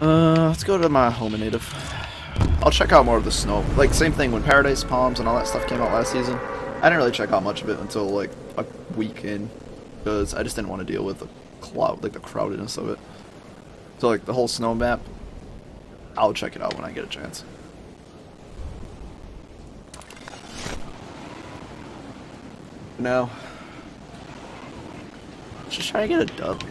Uh, let's go to my home and native. I'll check out more of the snow. Like, same thing when Paradise Palms and all that stuff came out last season. I didn't really check out much of it until, like, a week in. Because I just didn't want to deal with the cloud, like, the crowdedness of it. So, like, the whole snow map, I'll check it out when I get a chance. No. Just try to get a dub.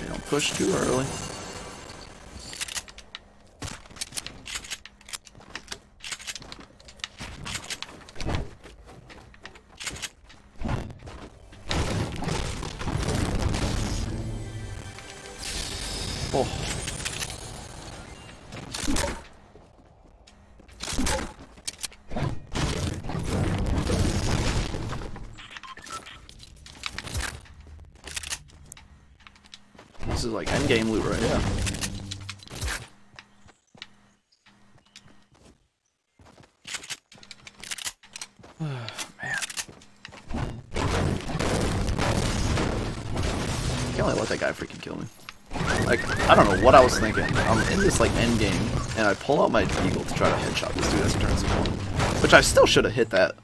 You don't push too early. Oh. Like endgame loot right here. Man. Can't let that guy freaking kill me. Like, I don't know what I was thinking. I'm in this like end game, and I pull out my eagle to try to headshot this dude as he turns one, which I still should have hit that.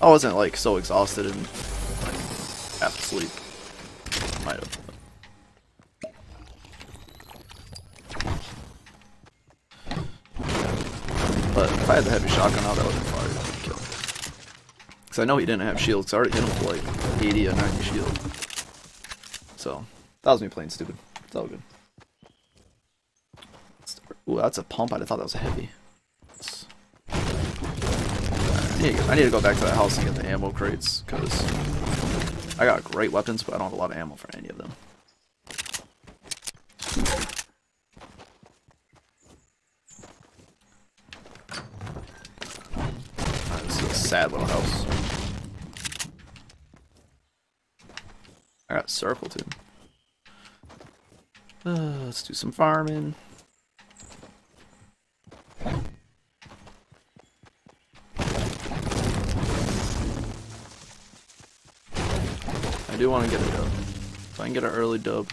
I wasn't like so exhausted and like, half asleep. Might have. But if I had the heavy shotgun out, that would have been fire kill. Because I know he didn't have shields. I already hit him for like 80 or 90 shield. So, that was me playing stupid. It's all good. Ooh, that's a pump. I thought that was heavy. I need, to, I need to go back to that house and get the ammo crates, because I got great weapons, but I don't have a lot of ammo for any of them. Uh, this is a sad little house. I got circle too. Uh, let's do some farming. I do want to get a dub. If I can get an early dub,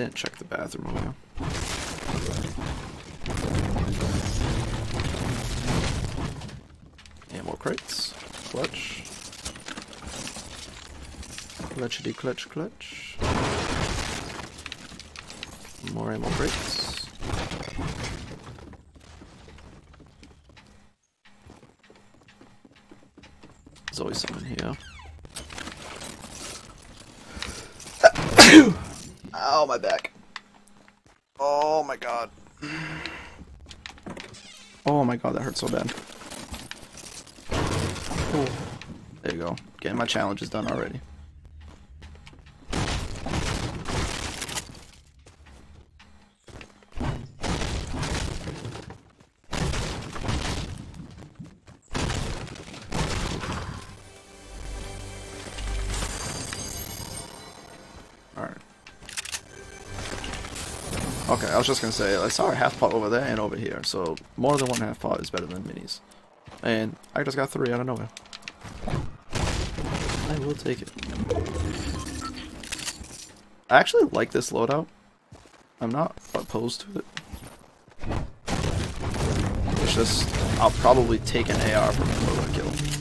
didn't check the bathroom here. Ammo crates. Clutch. Clutchity clutch clutch. More ammo crates. There's always someone here. Ow, my back. Oh my god. Oh my god, that hurts so bad. Oh. There you go. Getting my challenges done already. Okay, I was just gonna say, I saw a half pot over there and over here, so more than one half pot is better than minis. And I just got three out of nowhere. I will take it. I actually like this loadout. I'm not opposed to it. It's just, I'll probably take an AR from a kill.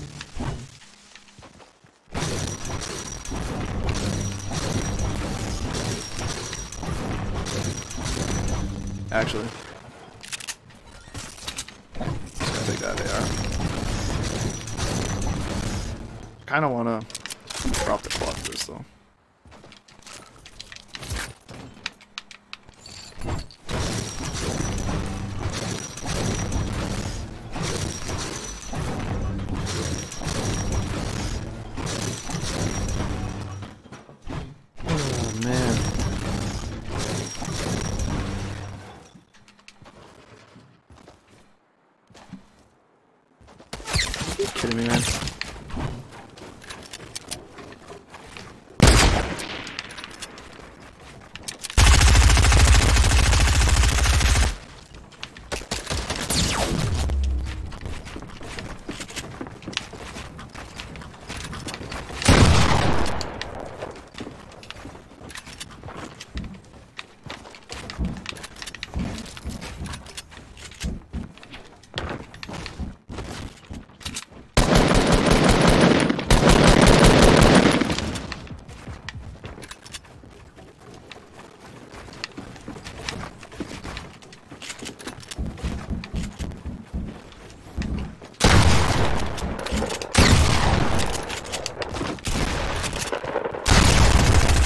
Actually. Just gonna take that AR. Kinda wanna drop the clock this though. Oh man. you kidding me, man?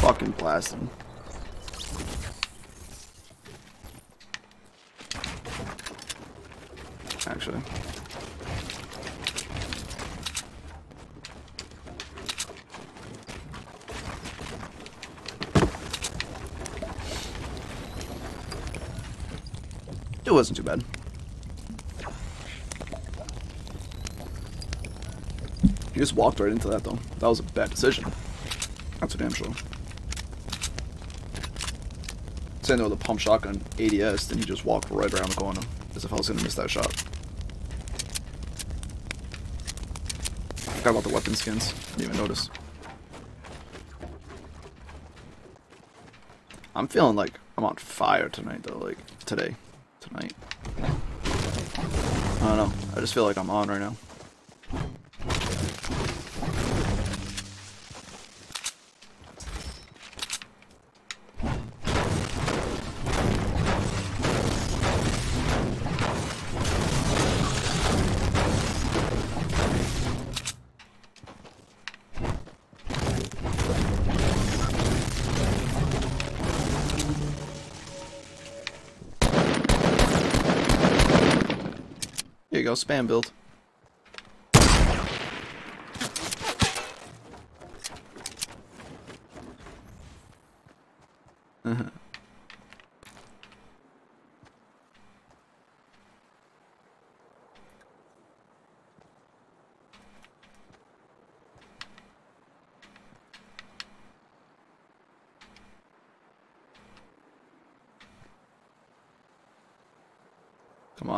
Fucking blasting. Actually. It wasn't too bad. You just walked right into that though. That was a bad decision. That's for damn sure. Saying there with a pump shotgun ADS, then he just walked right around the corner. As if I was gonna miss that shot. I forgot about the weapon skins. Didn't even notice. I'm feeling like I'm on fire tonight though, like today. Tonight. I don't know. I just feel like I'm on right now. You go, spam build.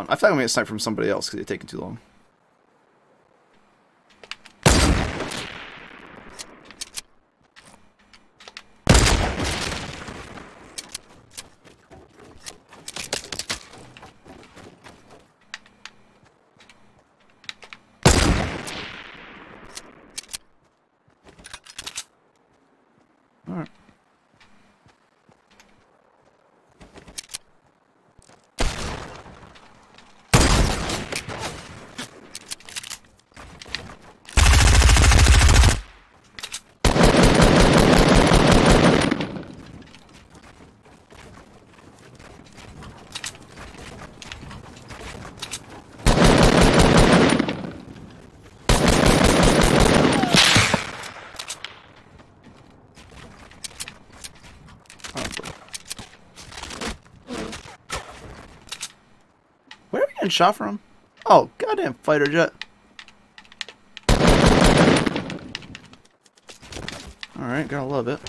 I feel like I'm getting sniped from somebody else because they're taking too long. Getting shot from? Oh, goddamn fighter jet. Alright, gotta love it.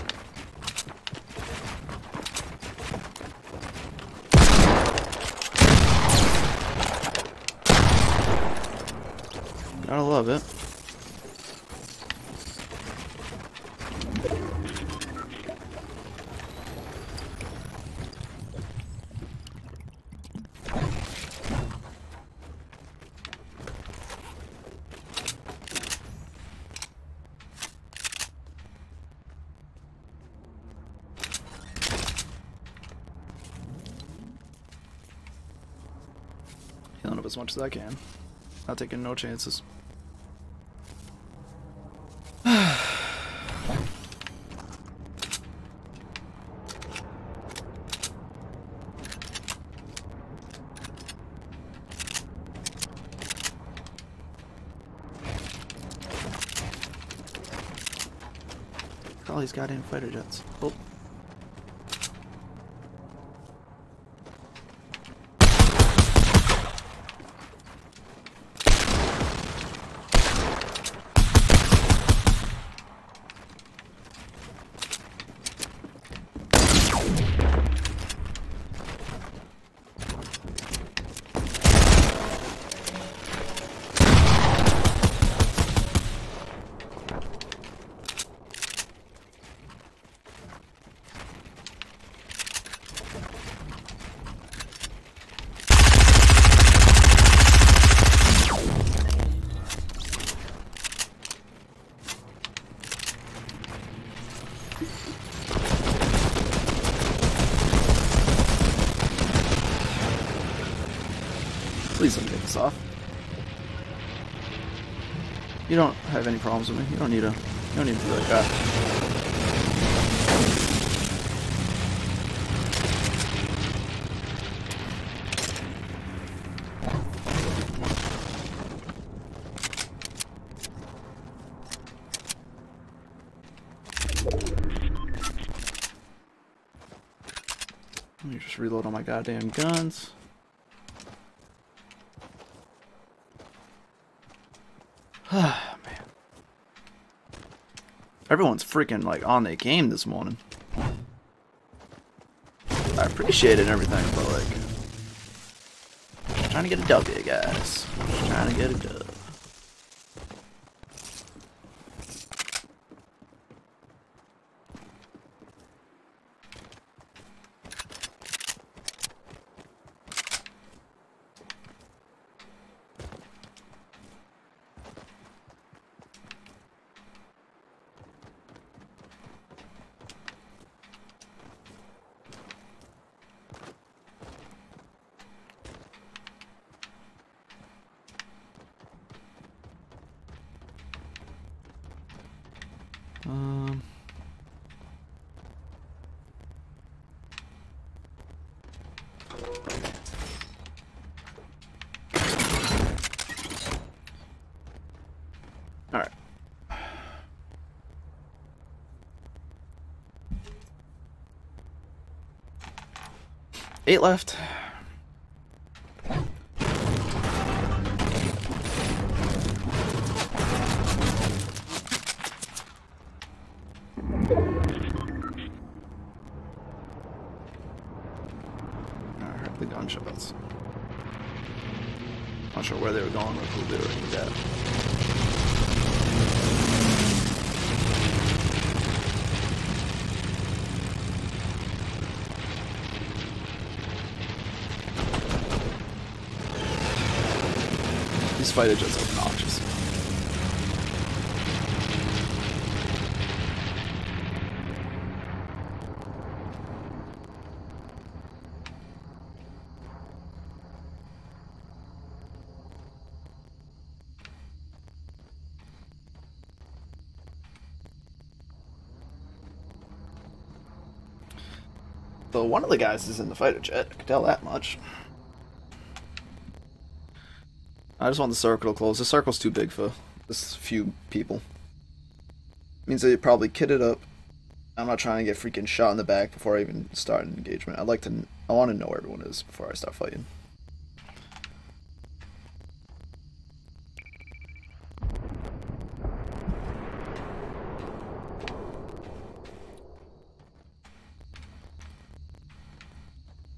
Gotta love it. As much as I can. Not taking no chances. all these goddamn fighter jets. Oh. Off. You don't have any problems with me. You don't need to. You don't need to be like that. Let me just reload all my goddamn guns. Everyone's freaking like on their game this morning. I appreciate it and everything, but like trying to get a W, guys. Just trying to get a dub. Eight left. I heard the gunshots. Not sure where they were going or who they were at. Fighter jets are obnoxious. Though one of the guys is in the fighter jet, I can tell that much. I just want the circle to close. The circle's too big for this few people. Means they probably kitted up. I'm not trying to get freaking shot in the back before I even start an engagement. I'd like to. I want to know where everyone is before I start fighting.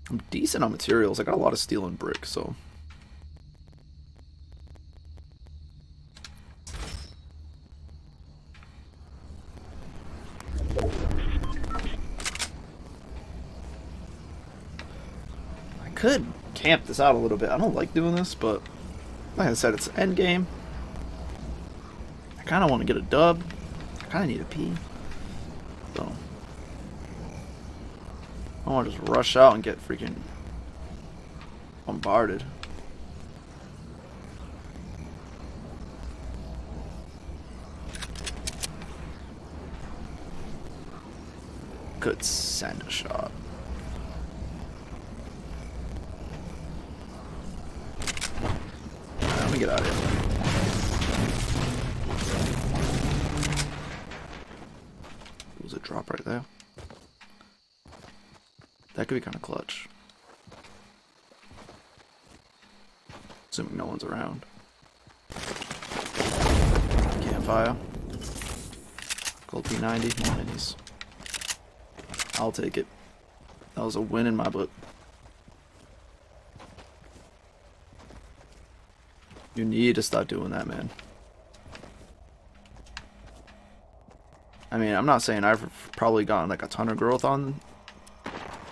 I'm decent on materials. I got a lot of steel and brick, so could camp this out a little bit. I don't like doing this, but like I said, it's end game. I kind of want to get a dub. I kind of need a pee. So I want to just rush out and get freaking bombarded. Could send a shot. Let get out of here. Was a drop right there. That could be kind of clutch. Assuming no one's around. Campfire. Gold P90, minis. I'll take it. That was a win in my book. You need to stop doing that, man. I mean, I'm not saying I've probably gotten like a ton of growth on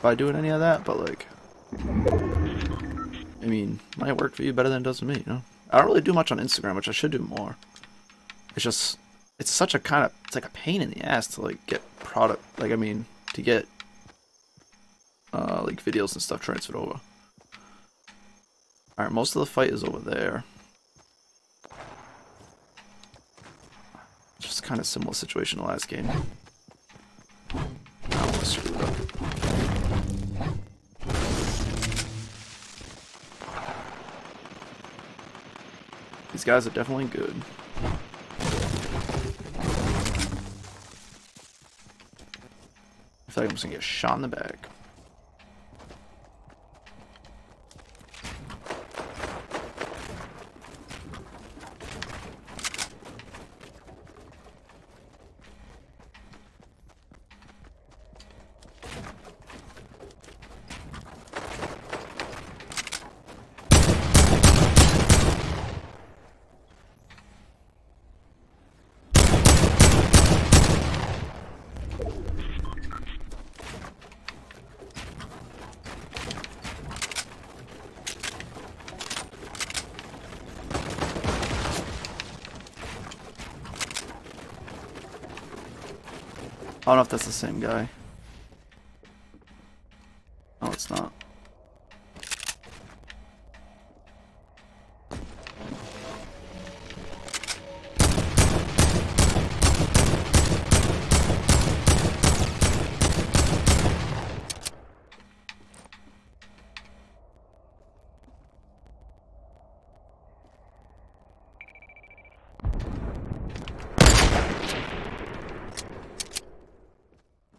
by doing any of that, but like, I mean, might work for you better than it does for me, you know? I don't really do much on Instagram, which I should do more. It's just, it's such a kind of, it's like a pain in the ass to like get product, like, I mean, to get uh, like videos and stuff transferred over. Alright, most of the fight is over there. Just kind of similar situation last game. These guys are definitely good. I feel like I'm just gonna get shot in the back. I don't know if that's the same guy. No, it's not.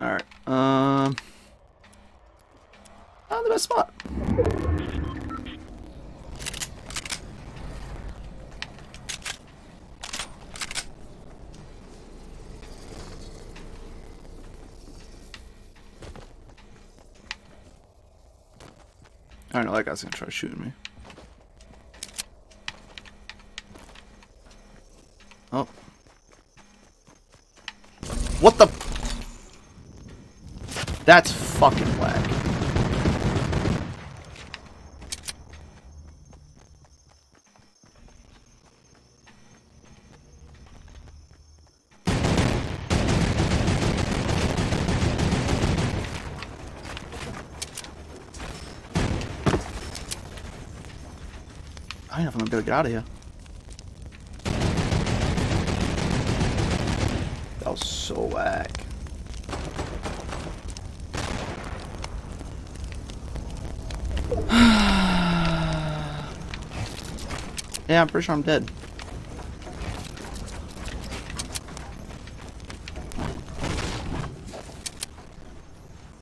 Alright, um... Not the best spot. I know that guy's gonna try shooting me. Oh. What the? That's fucking whack. I don't know if I'm gonna be able to get out of here. That was so whack. yeah, I'm pretty sure I'm dead.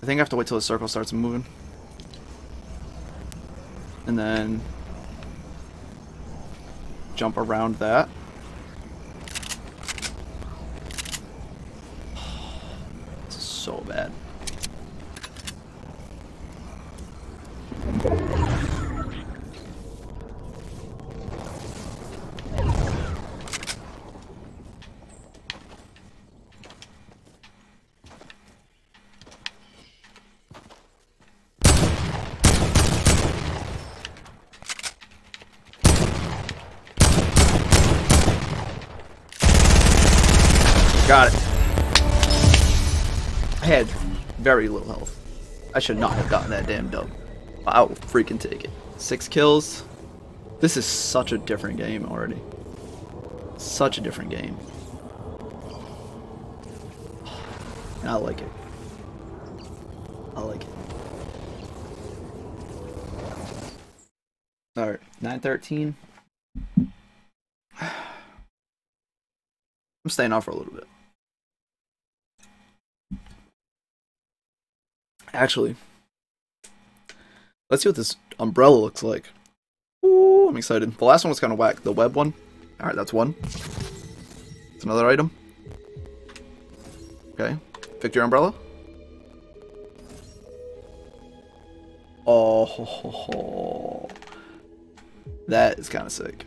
I think I have to wait till the circle starts moving. And then jump around that. This is so bad. Got it. Had very little health. I should not have gotten that damn dub. I will freaking take it. Six kills. This is such a different game already. Such a different game. And I like it. I like it. Alright, 913. I'm staying off for a little bit. Actually, let's see what this umbrella looks like. Ooh, I'm excited. The last one was kind of whack. The web one. Alright, that's one. It's another item. Okay. Victory umbrella. Oh, ho, ho, ho. that is kind of sick.